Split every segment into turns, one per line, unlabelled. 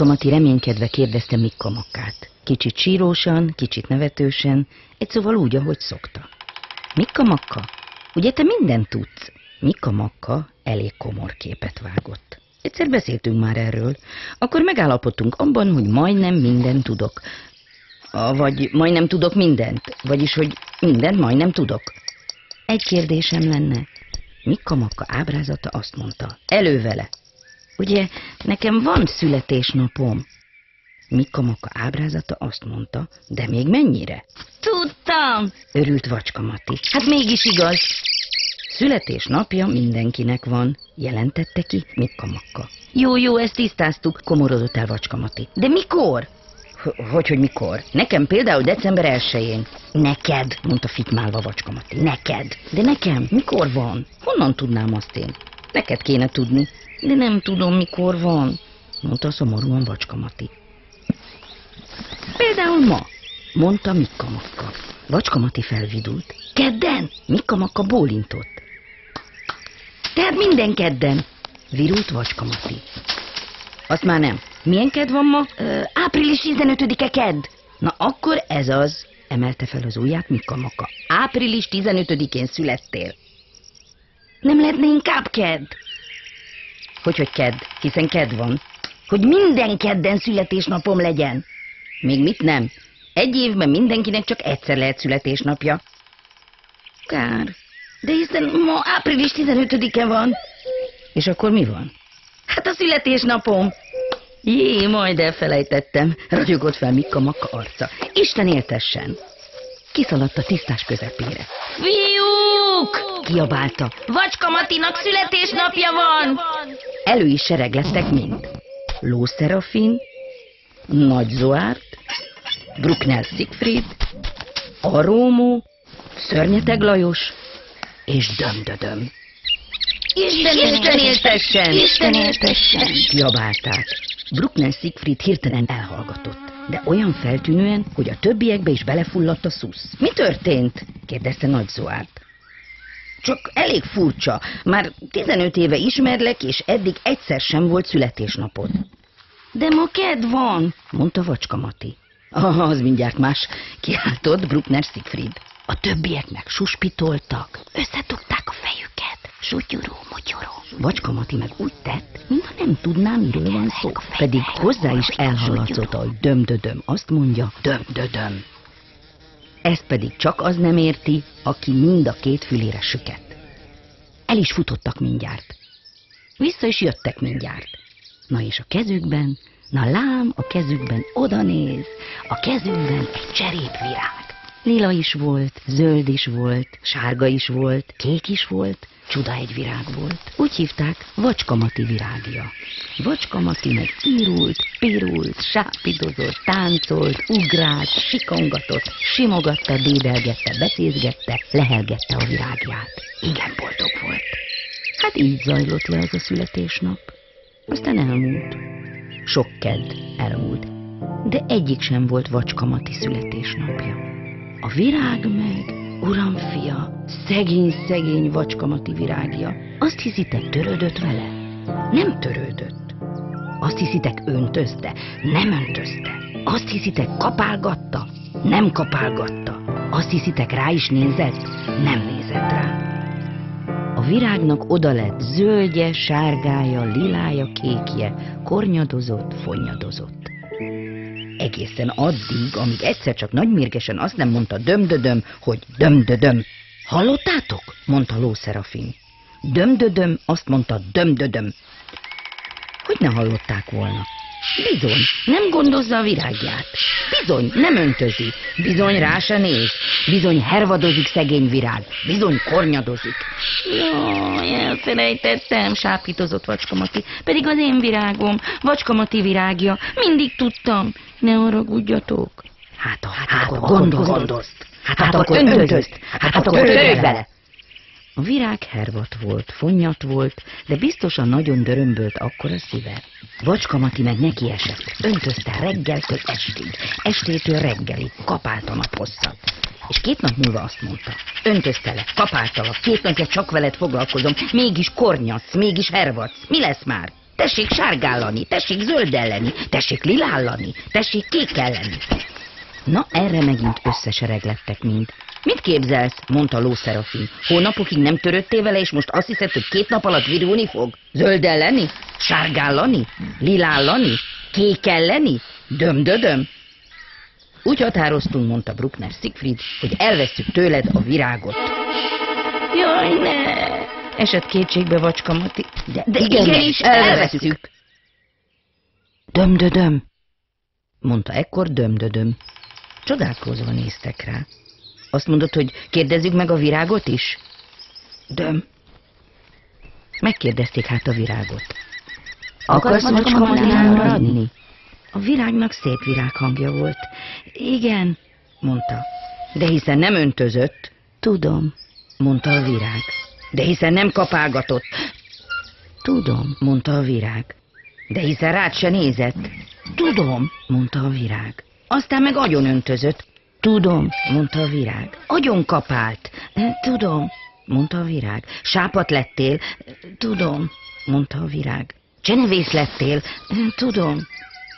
Vacska Mati reménykedve kérdezte Mikka Makkát. Kicsit sírósan, kicsit nevetősen, egy szóval úgy, ahogy szokta. Mikka Makka, ugye te mindent tudsz? Mikka Makka elég komor képet vágott. Egyszer beszéltünk már erről. Akkor megállapodtunk abban, hogy majdnem mindent tudok. A, vagy majdnem tudok mindent, vagyis, hogy mindent majdnem tudok. Egy kérdésem lenne. Mikka Makka ábrázata azt mondta. Elő vele. Ugye, nekem van születésnapom. Mikka Makka ábrázata azt mondta, de még mennyire?
Tudtam!
Örült Vacska Mati. Hát mégis igaz. Születésnapja mindenkinek van, jelentette ki Mikka Makka. Jó, jó, ezt tisztáztuk, komorodott el Vacska Mati. De mikor? Hogy, hogy mikor? Nekem például december 1-én. Neked, mondta fitmálva Vacska Mati. Neked. De nekem mikor van? Honnan tudnám azt én? Neked kéne tudni. De nem tudom, mikor van, mondta szomorúan Vacska Mati. Például ma, mondta Mikka Makka. Vacska Mati felvidult. Kedden? Mikka Makka bólintott. Tehát minden kedden, virult Vacska Mati. Azt már nem. Milyen ked van ma? Ö, április 15-e kedd. Na akkor ez az, emelte fel az ujját Mikka Makka. Április 15-én születtél. Nem lehetne inkább kedd? Hogy, hogy kedd, hiszen kedd van. Hogy minden kedden születésnapom legyen. Még mit nem? Egy évben mindenkinek csak egyszer lehet születésnapja. Kár. De hiszen ma április 15-e van. És akkor mi van? Hát a születésnapom. Jé, majd elfelejtettem, ragyogott fel Mikka Makka arca. Isten éltessen! Kiszaladt a tisztás közepére.
Fiúk!
Kiabálta.
Vacska Matinak születésnapja van!
Elő is sereglettek mind. Lószerafin, Nagy Zoárt, Bruckner Siegfried, Arómó, Szörnyeteg Lajos és Dömdödöm.
Isten,
Isten éltessen!
Isten éltessen!
Kiabálták. Bruckner Siegfried hirtelen elhallgatott, de olyan feltűnően, hogy a többiekbe is belefulladt a szusz. Mi történt? kérdezte Nagy Zoárt. Csak elég furcsa. Már 15 éve ismerlek, és eddig egyszer sem volt születésnapod. De ma ked van, mondta Vacska Mati. Ah, az mindjárt más, kiáltott Bruckner Siegfried. A többiek meg suspitoltak, összetugták a fejüket. Sutyuró, mutyoró. Vacska Mati meg úgy tett, mintha nem tudná, miről van szó. Pedig hozzá is elhallatszott, hogy dömdödöm. Azt mondja, dömdödöm. Ezt pedig csak az nem érti, aki mind a két fülére süket. El is futottak mindjárt. Vissza is jöttek mindjárt. Na és a kezükben, na lám, a kezükben oda néz, a kezükben egy cserépvirág. Lila is volt, zöld is volt, sárga is volt, kék is volt, csuda egy virág volt. Úgy hívták Vacskamati virágja. Vacskamati meg írult, pirult, sápidozott, táncolt, ugrált, sikongatott, simogatta, dédelgette, becézgette, lehelgette a virágját. Igen boldog volt. Hát így zajlott le az a születésnap. Aztán elmúlt. Sok kedd elmúlt. De egyik sem volt Vacskamati születésnapja. A virág meg, uram fia, szegény-szegény Vacskamati virágja. Azt hiszitek, törődött vele? Nem törődött. Azt hiszitek, öntözte? Nem öntözte. Azt hiszitek, kapálgatta? Nem kapálgatta. Azt hiszitek, rá is nézett? Nem nézett rá. A virágnak oda lett zöldje, sárgája, lilája, kékje, kornyadozott, fonnyadozott. Egészen addig, amíg egyszer csak nagymérgesen azt nem mondta dömdödöm, hogy dömdödöm. Hallottátok? mondta Lószerafin. Dömdödöm, azt mondta dömdödöm. Hogy ne hallották volna? Bizony, nem gondozza a virágját. Bizony, nem öntözi. Bizony, rá se néz. Bizony, hervadozik szegény virág. Bizony, kornyadozik. Jaj, elfelejtettem, sápítozott Vacskamati. Pedig az én virágom, Vacskamati virágja. Mindig tudtam. Ne haragudjatok. Hát, hát, hát akkor gondolz, gondolzt. Hát, hát, akkor öntözt. Hát, hát akkor törődj vele. A virág hervat volt, fonnyat volt, de biztosan nagyon dörömbölt akkor a szíve. Vacska Mati meg neki esett, öntözte reggeltől estig, estétől reggelig, kapálta nap hosszat. És két nap múlva azt mondta, öntözte le, kapáltalak, két napja csak veled foglalkozom, mégis kornyadsz, mégis hervadsz, mi lesz már? tessék sárgállani, tessék zöldelleni, tessék lilállani, tessék kékelleni. Na, erre megint összesereglettek mind. Mit képzelsz? mondta Ló Szerafin. Hónapokig nem töröttél vele, és most azt hiszed, hogy két nap alatt virulni fog? Zöldelleni? Sárgállani? Lilállani? Kékelleni? Dömdödöm? Úgy határoztunk, mondta Bruckner Siegfried, hogy elvesztük tőled a virágot.
Jaj, ne!
Esett kétségbe vacska Mati. De, de
igenis, elveszük.
Dömdödöm, mondta ekkor dömdödöm. Csodálkozva néztek rá. Azt mondod, hogy kérdezzük meg a virágot is? Döm. Megkérdezték hát a virágot.
Akarsz macska Matinál maradni?
A virágnak szép virághangja volt. Igen, mondta. De hiszen nem öntözött. Tudom, mondta a virág. De hiszen nem kapálgatott. Tudom, mondta a virág. De hiszen rád se nézett. Tudom, mondta a virág. Aztán meg agyon öntözött. Tudom, mondta a virág. Agyon kapált. Tudom, mondta a virág. Sápat lettél. Tudom, mondta a virág. Csenevész lettél. Tudom,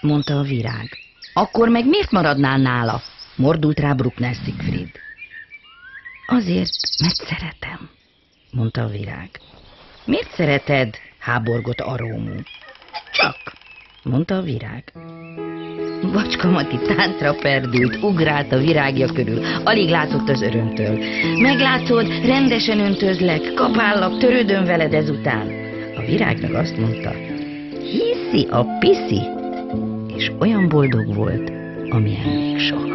mondta a virág. Akkor meg miért maradnál nála? Mordult rá Bruckner Siegfried. Azért, mert szeretem, mondta a virág. Miért szereted? háborgott Arómú. Csak, mondta a virág. Bacska Mati táncra perdült, ugrált a virágja körül, alig látott az örömtől. Meglátod, rendesen öntözlek, kapállak, törődöm veled ezután. A virág meg azt mondta, hiszi a piszi, és olyan boldog volt, amilyen még soha.